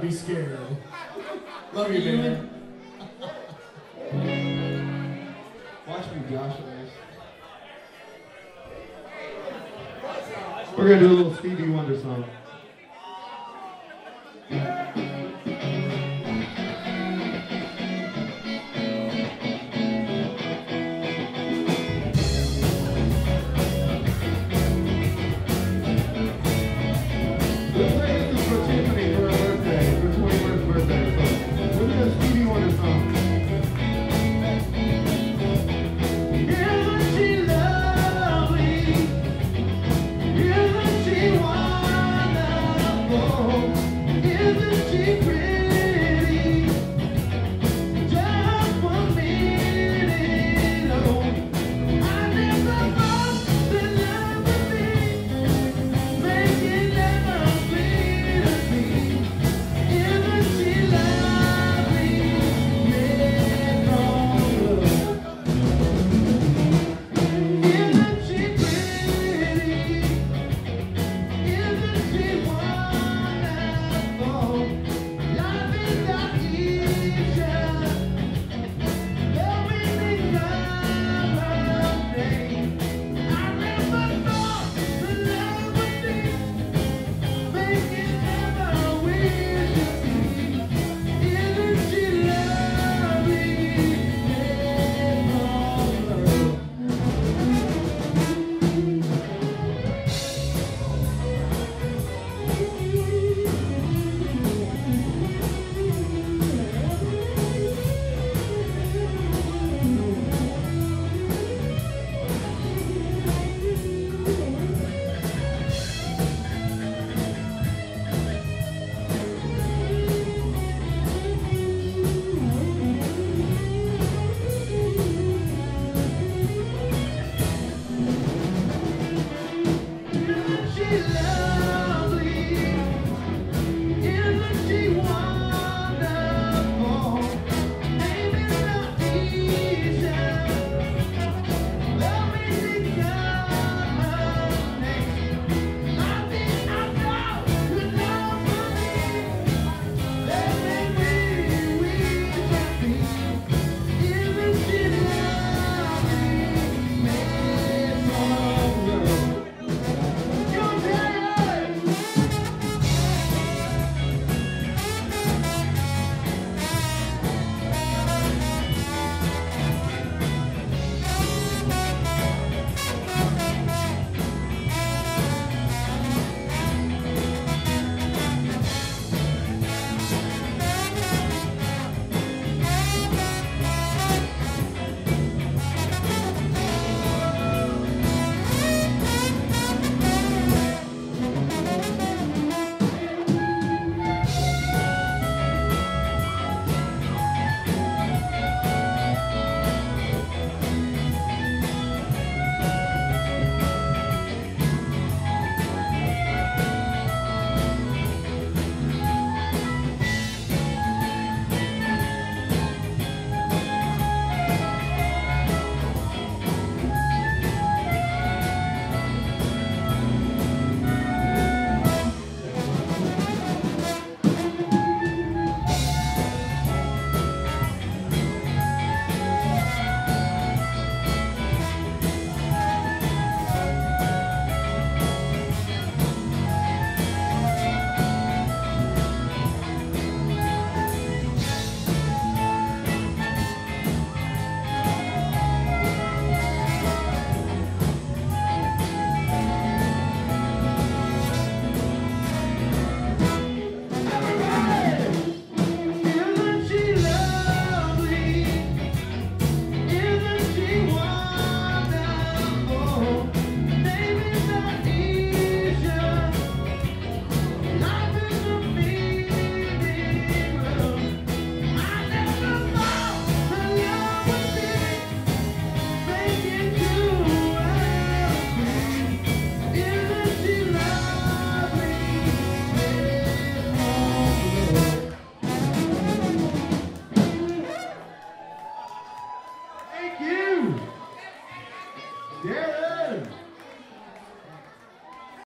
Be scared. Love you, man. Watch me, Josh. We're gonna do a little Stevie Wonder song.